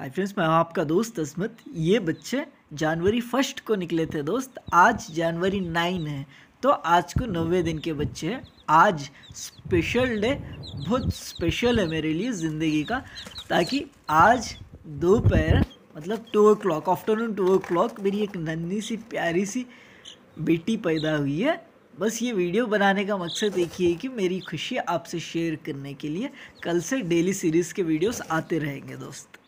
Hi friends, मैं हूँ आपका दोस्त अस्मत ये बच्चे जनवरी फ़र्स्ट को निकले थे दोस्त। आज जनवरी नाइन है। तो आज को नवे दिन के बच्चे हैं। आज स्पेशल डे बहुत स्पेशल है मेरे लिए ज़िंदगी का। ताकि आज दोपहर मतलब two o'clock afternoon two o'clock मेरी एक नन्ही सी, प्यारी सी बेटी पैदा हुई है। बस ये वीडियो बनाने का मकसद एक ही है कि मेरी खुशी आपसे शेयर करने के लिए कल से डेली सीरीज़ के वीडियोस आते रहेंगे दोस्त।